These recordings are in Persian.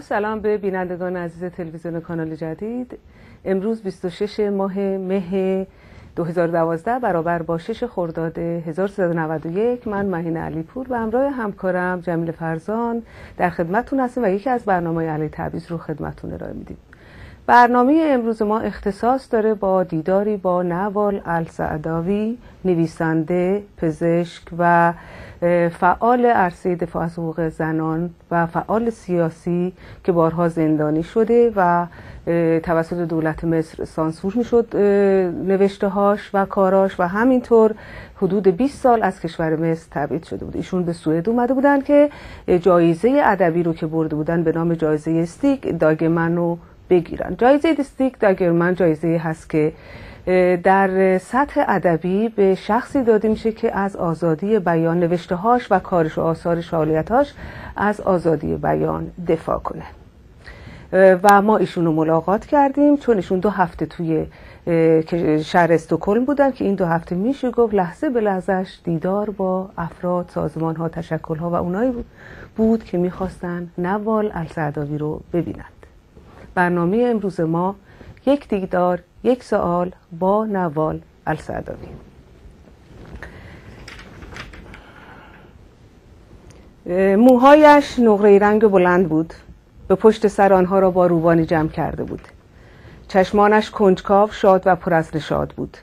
سلام به بینندگان عزیز تلویزیون کانال جدید. امروز 26 ماه مه 2012 برابر با 6 خرداد 1391 من مهین علیپور و همراه همکارم جمیل فرزان در خدمتتون هستیم و یکی از برنامه علی تعویض رو خدمتتون ارائه میدیم. برنامه امروز ما اختصاص داره با دیداری با نوال السعداوی نویسنده پزشک و فعال عرصه دفاع از حقوق زنان و فعال سیاسی که بارها زندانی شده و توسط دولت مصر سانسور می‌شد نوشته هاش و کاراش و همینطور حدود 20 سال از کشور مصر تبعید شده بود. ایشون به سوئد اومده بودن که جایزه ادبی رو که برده بودن به نام جایزه استیک داگمن بگیرن. جایزه استیک داگرمن جایزه هست که در سطح ادبی به شخصی داده میشه که از آزادی بیان نوشته هاش و کارش و آثار هاش از آزادی بیان دفاع کنه. و ما ایشون رو ملاقات کردیم. چون ایشون دو هفته توی شهر استکهلم بودن که این دو هفته میشه گفت لحظه به لحظهش دیدار با افراد سازمان ها تشکل ها و اونایی بود که می‌خواستن نوال السعداوی رو ببینند. برنامه امروز ما یک دیدار یک سوال با نوال السعداوی موهایش نقره رنگ بلند بود. به پشت سر آنها را با روبانی جمع کرده بود. چشمانش کنجکاو شاد و پر از نشاد بود.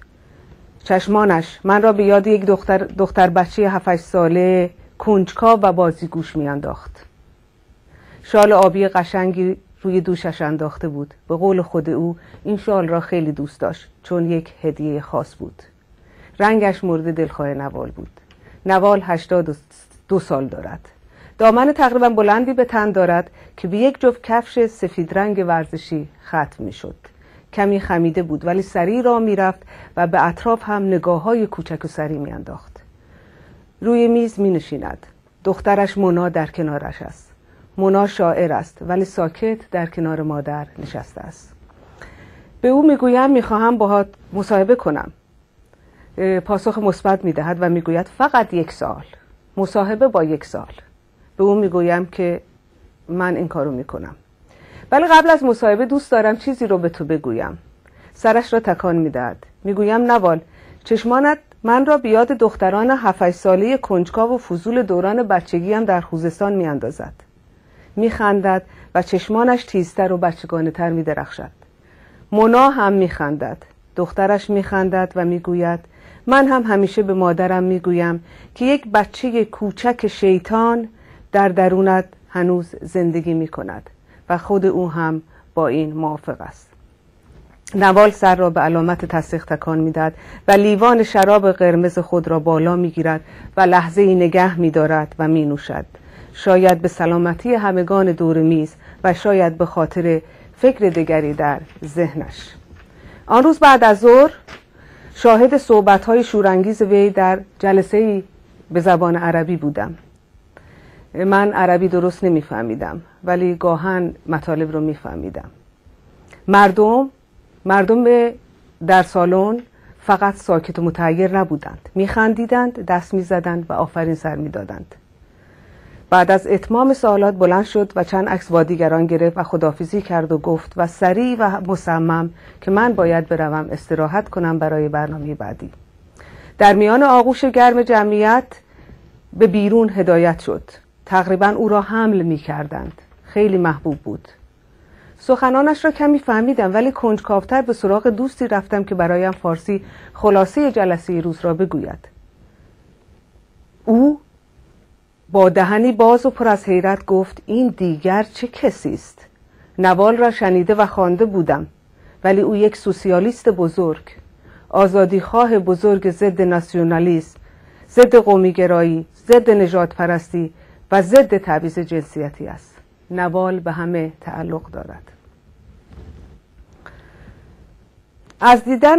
چشمانش من را به یاد یک دختر, دختر بچه 7 ساله کنجکاو و بازیگوش میانداخت. شال آبی قشنگی روی دوشش انداخته بود به قول خود او این شال را خیلی دوست داشت چون یک هدیه خاص بود رنگش مورد دلخواه نوال بود نوال هشتاد دو سال دارد دامن تقریبا بلندی به تن دارد که به یک جفت کفش سفید رنگ ورزشی ختم می شد. کمی خمیده بود ولی سریع را می‌رفت و به اطراف هم نگاه های کوچک و سری میانداخت. روی میز می نشیند. دخترش مونا در کنارش است. مونا شاعر است ولی ساکت در کنار مادر نشسته است. به او می‌گویم می‌خواهم باهات مصاحبه کنم. پاسخ مثبت می‌دهد و می‌گوید فقط یک سال. مصاحبه با یک سال. به او می‌گویم که من این کارو می‌کنم ولی قبل از مصاحبه دوست دارم چیزی رو به تو بگویم سرش را تکان می‌دهد می‌گویم نوال چشمانت من را بیاد دختران هفت ساله کنجکاو و فضول دوران بچگیم در خوزستان میاندازد میخندد و چشمانش تیزتر و بچگانه تر میدرخشد. مونا هم میخندد. دخترش میخندد و می‌گوید من هم همیشه به مادرم می‌گویم که یک بچه کوچک شیطان در درونت هنوز زندگی می کند و خود او هم با این موافق است. نوال سر را به علامت تصدیق تکان می‌داد و لیوان شراب قرمز خود را بالا می‌گیرد و لحظه ای نگه می دارد و می نوشد شاید به سلامتی همگان دور میز و شاید به خاطر فکر دیگری در ذهنش. آن روز بعد از ظهر شاهد صحبت های شورانگیز وی در جلسه به زبان عربی بودم. من عربی درست نمیفهمیدم ولی گاهن مطالب رو میفهمیدم. مردم مردم در سالن فقط ساکت و متحیر نبودند. میخندیدند دست می‌زدند و آفرین سر می‌دادند. بعد از اتمام سوالات بلند شد و چند عکس با دیگران گرفت و خدافیزی کرد و گفت و سریع و مصمم که من باید بروم استراحت کنم برای برنامه بعدی در میان آغوش گرم جمعیت به بیرون هدایت شد تقریبا او را حمل می کردند. خیلی محبوب بود. سخنانش را کمی فهمیدم ولی کنجکاوتر به سراغ دوستی رفتم که برایم فارسی خلاصه جلسه روز را بگوید. او دهنی باز و پر از حیرت گفت این دیگر چه کسی است؟ نوال را شنیده و خوانده بودم ولی او یک سوسیالیست بزرگ آزادیخواه بزرگ ضد ناسیونالیسم ضد قومیگرایی ضد نجات پرستی و ضد تبعیض جنسیتی است. نوال به همه تعلق دارد. از, دیدن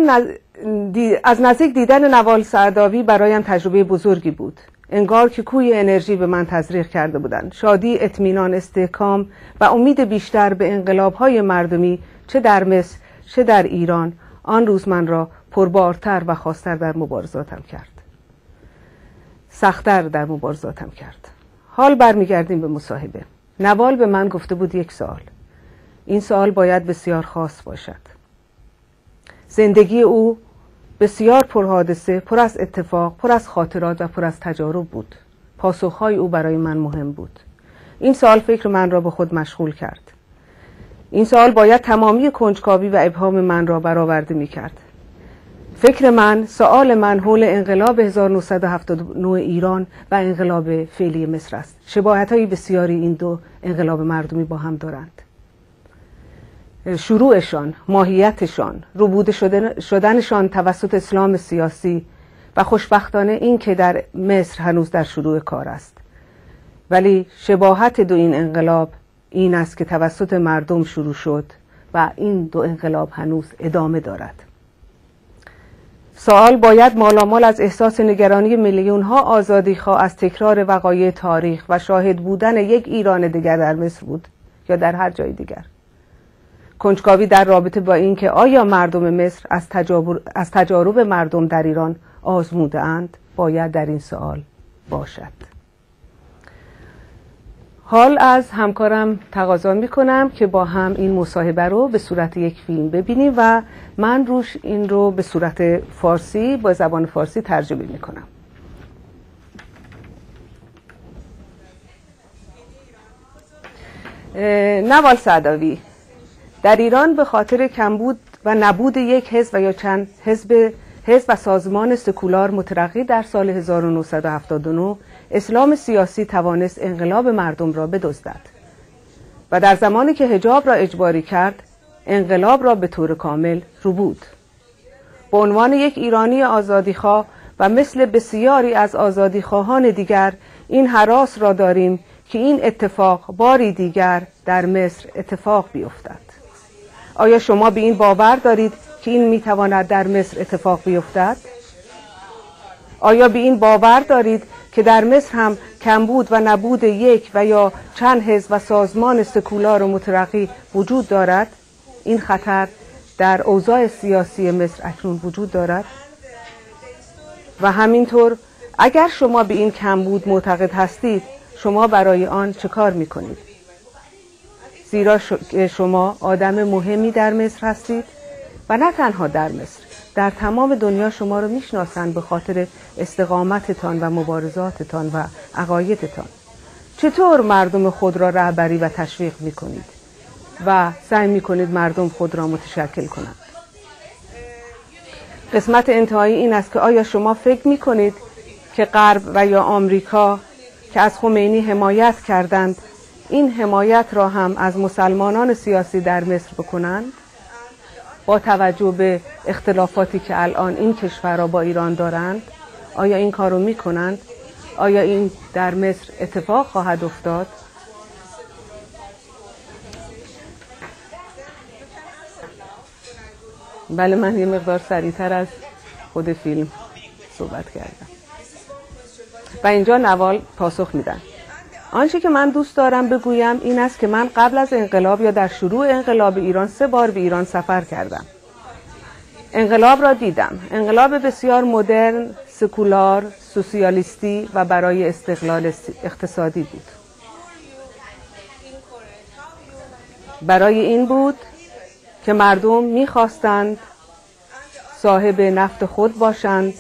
از نزدیک دیدن نوال سعداوی برایم تجربه بزرگی بود. انگار که کوی انرژی به من تزریق کرده بودند. شادی اطمینان استحکام و امید بیشتر به انقلاب های مردمی چه در مصر چه در ایران آن روز من را پربارتر و خواستر در مبارزاتم کرد. سختتر در مبارزاتم کرد. حال برمیگردیم به مصاحبه. نوال به من گفته بود یک سال این سال باید بسیار خاص باشد. زندگی او بسیار پرحادثه پر از اتفاق پر از خاطرات و پر از تجارب بود. پاسخهای او برای من مهم بود. این سال فکر من را به خود مشغول کرد. این سال باید تمامی کنجکاوی و ابهام من را برآورده می کرد فکر من سوال من حول انقلاب 1979 ایران و انقلاب فعلی مصر است. شباهت های بسیاری این دو انقلاب مردمی با هم دارند. شروعشان ماهیتشان روبوده شدنشان توسط اسلام سیاسی و خوشبختانه این که در مصر هنوز در شروع کار است. ولی شباهت دو این انقلاب این است که توسط مردم شروع شد و این دو انقلاب هنوز ادامه دارد. سوال باید مالامال از احساس نگرانی میلیون ها آزادی خواه از تکرار وقایع تاریخ و شاهد بودن یک ایران دیگر در مصر بود یا در هر جای دیگر. کنجکاوی در رابطه با اینکه آیا مردم مصر از تجارب, از تجارب مردم در ایران آزموده اند باید در این سوال باشد. حال از همکارم تقاضا می‌کنم که با هم این مصاحبه رو به صورت یک فیلم ببینیم و من روش این رو به صورت فارسی با زبان فارسی ترجمه می‌کنم. نوال سعداوی. در ایران به خاطر کمبود و نبود یک حزب و یا چند حزب حزب و سازمان سکولار مترقی در سال 1979 اسلام سیاسی توانست انقلاب مردم را بدزدد و در زمانی که هجاب را اجباری کرد انقلاب را به طور کامل رو بود. به عنوان یک ایرانی آزادیخواه و مثل بسیاری از آزادیخواهان دیگر این حراس را داریم که این اتفاق باری دیگر در مصر اتفاق بیفتد. آیا شما به این باور دارید که این می‌تواند در مصر اتفاق بیفتد؟ آیا به این باور دارید که در مصر هم کمبود و نبود یک و یا چند حزب و سازمان سکولار و مترقی وجود دارد این خطر در اوضاع سیاسی مصر اکنون وجود دارد و همینطور اگر شما به این کمبود معتقد هستید شما برای آن چه کار می کنید؟ زیرا شما آدم مهمی در مصر هستید و نه تنها در مصر در تمام دنیا شما رو می‌شناسند به خاطر استقامتتان و مبارزاتتان و عقایدتان. چطور مردم خود را رهبری و تشویق می‌کنید؟ و سعی می‌کنید مردم خود را متشکل کنند. قسمت انتهایی این است که آیا شما فکر می‌کنید که غرب و یا آمریکا که از خمینی حمایت کردند این حمایت را هم از مسلمانان سیاسی در مصر بکنند با توجه به اختلافاتی که الان این کشورها با ایران دارند آیا این کار رو می کنند؟ آیا این در مصر اتفاق خواهد افتاد؟ بله من یه مقدار سریعتر از خود فیلم صحبت کردم و اینجا نوال پاسخ میدن آنچه که من دوست دارم بگویم این است که من قبل از انقلاب یا در شروع انقلاب ایران سه بار به ایران سفر کردم. انقلاب را دیدم. انقلاب بسیار مدرن سکولار سوسیالیستی و برای استقلال اقتصادی بود. برای این بود که مردم می‌خواستند صاحب نفت خود باشند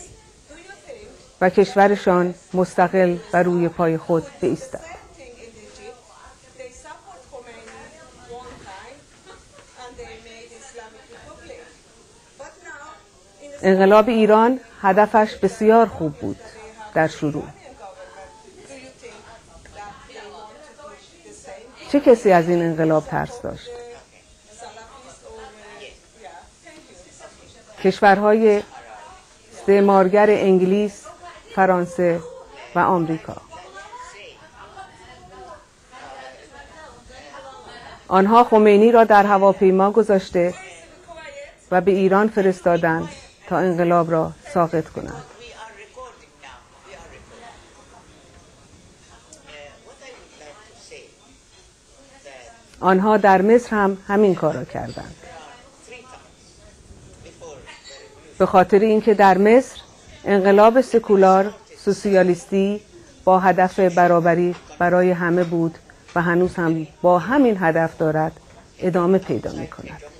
و کشورشان مستقل و روی پای خود بایستد. انقلاب ایران هدفش بسیار خوب بود در شروع. چه کسی از این انقلاب ترس داشت؟ کشورهای استعمارگر انگلیس، فرانسه و آمریکا. آنها خمینی را در هواپیما گذاشته و به ایران فرستادند. تا انقلاب را ساقط کنند. آنها در مصر هم همین کار را کردند. به خاطر اینکه در مصر انقلاب سکولار سوسیالیستی با هدف برابری برای همه بود و هنوز هم با همین هدف دارد ادامه پیدا می کند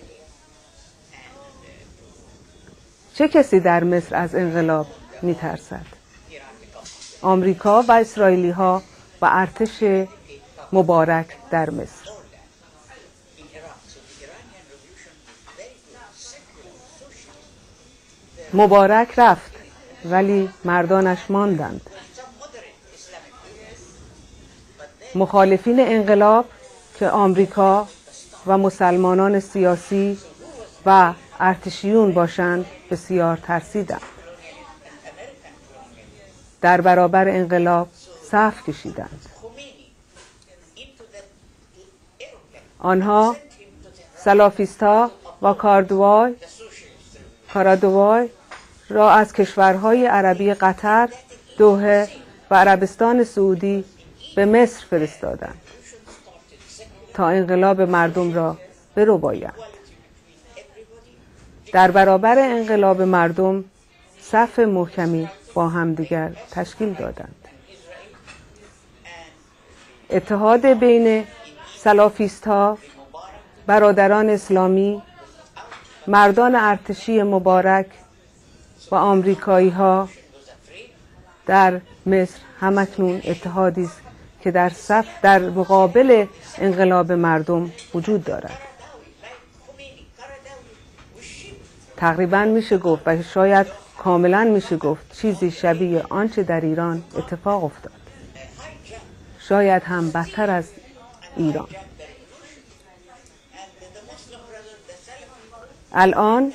چه کسی در مصر از انقلاب می ترسد؟ آمریکا و اسرائیلی ها و ارتش مبارک در مصر مبارک رفت ولی مردانش ماندند مخالفین انقلاب که آمریکا و مسلمانان سیاسی و ارتشیون باشند بسیار ترسیدند در برابر انقلاب صف کشیدند. آنها سلافیستا و کاردوای کارادوای را از کشورهای عربی قطر، دوهه و عربستان سعودی به مصر فرستادند تا انقلاب مردم را بربایند. در برابر انقلاب مردم صف محکمی با همدیگر تشکیل دادند. اتحاد بین سلافیست ها برادران اسلامی مردان ارتشی مبارک و آمریکایی ها در مصر همکنون اتحادی است که در صف در مقابل انقلاب مردم وجود دارد. تقریبا میشه گفت و شاید کاملا میشه گفت چیزی شبیه آنچه در ایران اتفاق افتاد. شاید هم بدتر از ایران. الان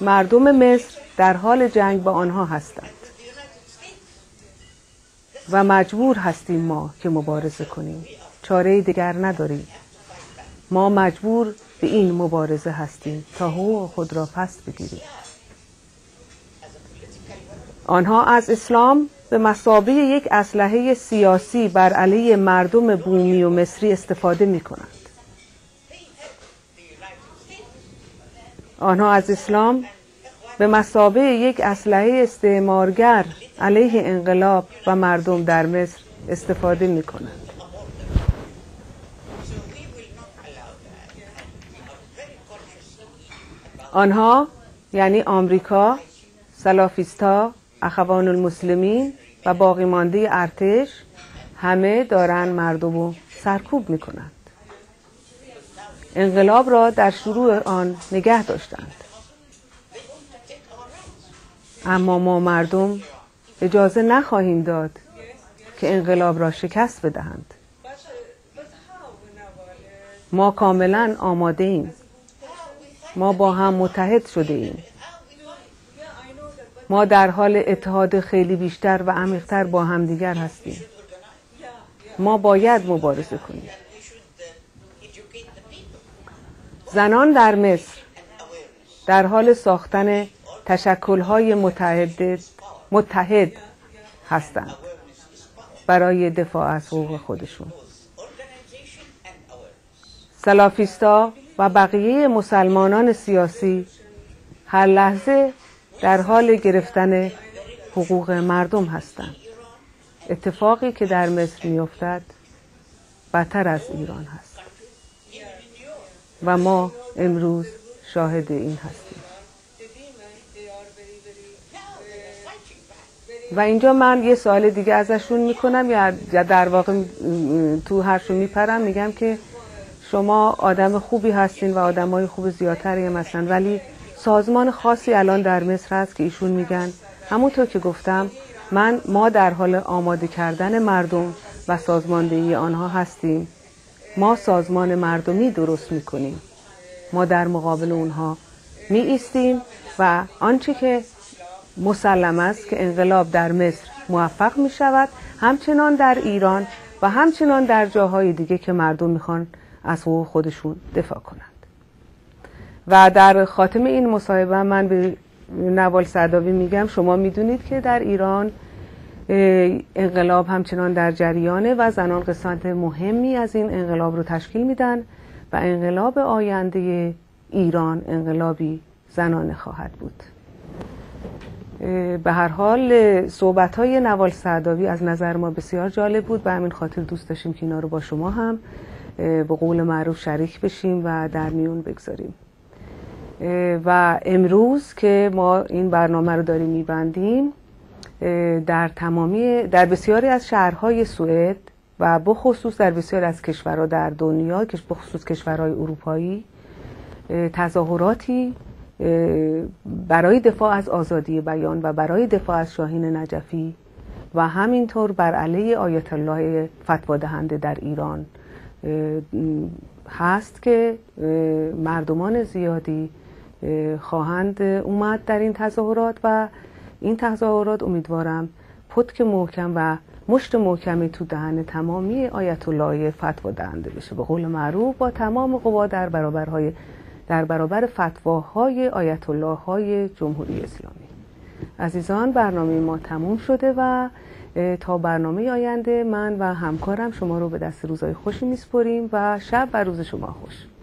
مردم مصر در حال جنگ با آنها هستند و مجبور هستیم ما که مبارزه کنیم. چاره دیگر نداریم. ما مجبور به این مبارزه هستیم تا حقوق خود را پس بگیریم. آنها از اسلام به مسابه یک اسلحه سیاسی بر علیه مردم بومی و مصری استفاده می کنند آنها از اسلام به مسابه یک اسلحه استعمارگر علیه انقلاب و مردم در مصر استفاده می کنند آنها یعنی آمریکا، سلافیستا، اخوان المسلمین و باقی مانده ارتش همه دارند مردم رو سرکوب می کنند. انقلاب را در شروع آن نگه داشتند. اما ما مردم اجازه نخواهیم داد که انقلاب را شکست بدهند. ما کاملا آماده ایم. ما با هم متحد شده ایم. ما در حال اتحاد خیلی بیشتر و عمیقتر با همدیگر هستیم. ما باید مبارزه کنیم. زنان در مصر در حال ساختن تشکلهای متحد, متحد هستند برای دفاع از حقوق خودشون. سلافیستا و بقیه مسلمانان سیاسی هر لحظه در حال گرفتن حقوق مردم هستند. اتفاقی که در مصر میافتد بدتر از ایران هست. و ما امروز شاهد این هستیم. و اینجا من یه سوال دیگه ازشون می‌کنم یا در واقع تو هرشون میپرم میگم که شما آدم خوبی هستین و آدم های خوب زیادتری هم هستن. ولی سازمان خاصی الان در مصر هست که ایشون میگن. همونطور که گفتم من ما در حال آماده کردن مردم و سازماندهی آنها هستیم. ما سازمان مردمی درست می‌کنیم. ما در مقابل اونها می ایستیم و آنچه که مسلم است که انقلاب در مصر موفق می شود همچنان در ایران و همچنان در جاهای دیگه که مردم می‌خوان از حقوق خودشون دفاع کنند. و در خاتم این مصاحبه من به نوال سعداوی میگم شما می‌دونید که در ایران انقلاب همچنان در جریانه و زنان قسمت مهمی از این انقلاب رو تشکیل میدن و انقلاب آینده ایران انقلابی زنانه خواهد بود. به هر حال صحبت های نوال سعداوی از نظر ما بسیار جالب بود. به همین خاطر دوست داشتیم که اینا رو با شما هم به قول معروف شریک بشیم و در میون بگذاریم. و امروز که ما این برنامه رو داریم میبندیم در تمامی در بسیاری از شهرهای سوئد و بخصوص در بسیاری از کشورها در دنیا بخصوص کشورهای اروپایی تظاهراتی برای دفاع از آزادی بیان و برای دفاع از شاهین نجفی و همینطور بر علیه آیت الله فتوا دهنده در ایران. هست که مردمان زیادی خواهند اومد در این تظاهرات و این تظاهرات امیدوارم پتک محکم و مشت محکمی تو دهن تمامی آیت الله فتوا دهنده بشه. به قول معروف با تمام قوا در برابرهای در برابر فتواهای آیت الله های جمهوری اسلامی. عزیزان برنامه ما تموم شده و تا برنامه آینده من و همکارم شما رو به دست روزای خوشی میسپریم و شب و روز شما خوش.